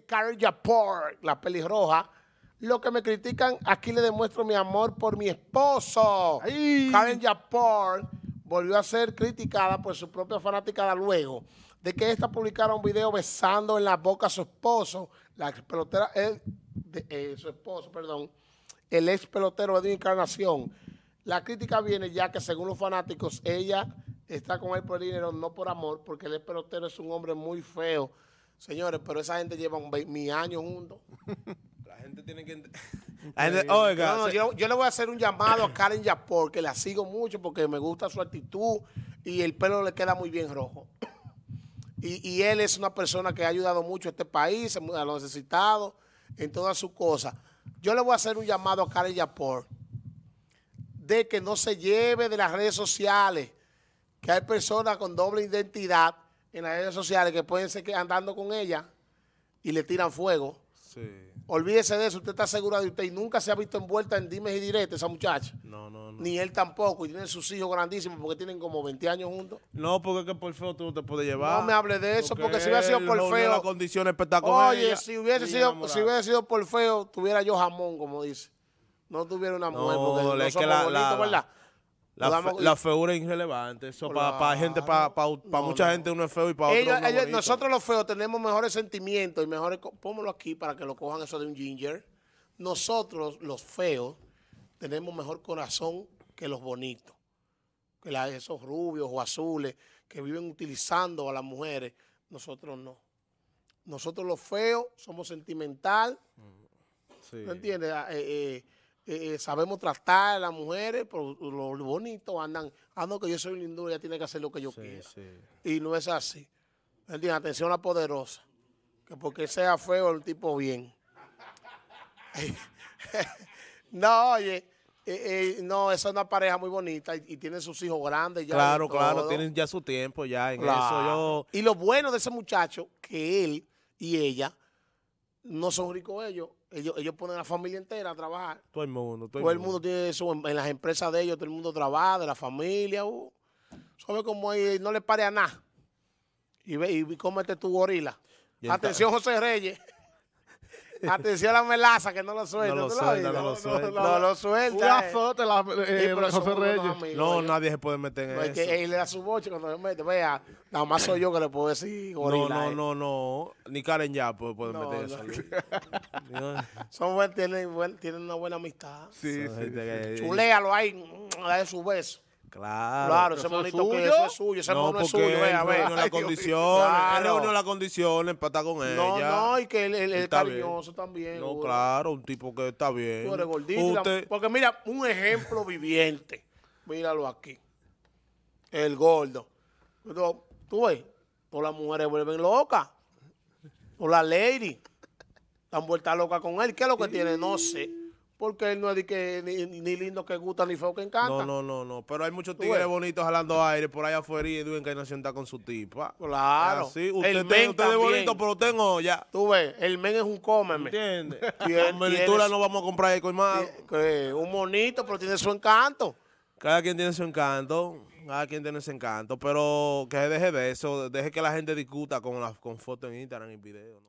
que Karen Yapor, la pelirroja, lo que me critican, aquí le demuestro mi amor por mi esposo. Karen Yapor volvió a ser criticada por su propia fanaticada luego de que esta publicara un video besando en la boca a su esposo, la ex pelotera, eh, de, su esposo, perdón, el ex pelotero Edwin Encarnación. La crítica viene ya que según los fanáticos, ella está con él por dinero, no por amor, porque el ex pelotero es un hombre muy feo. Señores, pero esa gente lleva un mi años juntos. La gente tiene que... oiga, yo, le voy a hacer un llamado a Karen Yapor, que la sigo mucho porque me gusta su actitud y el pelo le queda muy bien rojo. Y, él es una persona que ha ayudado mucho a este país, a los necesitados, en todas sus cosas. Yo le voy a hacer un llamado a Karen Yapor de que no se lleve de las redes sociales, que hay personas con doble identidad en las redes sociales que pueden ser andando con ella y le tiran fuego. Sí. Olvídese de eso, usted está segura de usted y nunca se ha visto envuelta en dimes y diretes esa muchacha. No, no, no. Ni él tampoco, y tiene sus hijos grandísimos porque tienen como 20 años juntos. No, porque es que por feo tú no te puedes llevar. No me hable de eso, porque, si hubiera sido por feo. La condición espectacular. Oye, si hubiese sido, si hubiera sido por feo, tuviera yo jamón, como dice. No tuviera una mujer, porque no somos la, ¿verdad? La, feura es irrelevante. Eso para gente, para mucha gente uno es feo y para otros Nosotros los feos tenemos mejores sentimientos y mejores... Póngalo aquí para que lo cojan eso de un ginger. Nosotros, los feos, tenemos mejor corazón que los bonitos. Que esos rubios o azules que viven utilizando a las mujeres. Nosotros no. Nosotros los feos somos sentimental. Sí. ¿No entiendes? Ah, eh, eh, eh, sabemos tratar a las mujeres, pero lo, bonito andan, ah, no, que yo soy lindo, ella tiene que hacer lo que yo quiera. Y no es así. ¿Entiendes? Atención a la poderosa. Que porque sea feo el tipo bien. no, oye, eh, eh, no, esa es una pareja muy bonita y, tiene sus hijos grandes ya. Claro, claro, tienen ya su tiempo ya en eso. Yo... Y lo bueno de ese muchacho, que él y ella no son ricos ellos, ellos, ellos ponen a la familia entera a trabajar. Todo el mundo. Todo, el mundo. tiene eso en, las empresas de ellos, todo el mundo trabaja, de la familia. Uh. ¿Sabe cómo ahí no le pare a nada? Y ve y cómete tu gorila. Atención, José Reyes. Atención a la melaza, que no lo suelta. No lo suelta, no lo suelta. No, lo suelta. Un azote, la, eh, José Reyes. no, nadie se puede meter en eso. Es que él le da su boche cuando se mete. Vea, nada más soy yo que le puedo decir gorila. No, no, no, no. Ni Karen ya puede, puede meter eso. Son buen, tienen, buen, tienen una buena amistad. Sí, sí. Chuléalo ahí, dale su beso. Claro. Claro, ese monito que eso es suyo, ese mono es suyo, vea, vea. No la condición, claro. él las condiciones para estar con ella. No, no, y que él, es cariñoso también. No, claro, un tipo que está bien. Tú eres gordito. Porque mira, un ejemplo viviente. Míralo aquí. El gordo. Tú ves, todas las mujeres vuelven locas. O la lady. Están vueltas locas con él. ¿Qué es lo que tiene? No sé. Porque él no es de que, ni, lindo que gusta ni feo que encanta. No, no, no, no. Pero hay muchos tigres bonitos jalando aire por allá afuera y Edwin Encarnación está con su tipa. Claro. Sí, usted, el men usted es bonito, pero tengo ya. Tú ves, el men es un cómeme. ¿Entiendes? Con no vamos a comprar ahí colmado. Un bonito, pero tiene su encanto. Cada quien tiene su encanto. Cada quien tiene su encanto. Pero que deje de eso. Deje que la gente discuta con, con fotos en Instagram y videos.